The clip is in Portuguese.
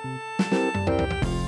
Música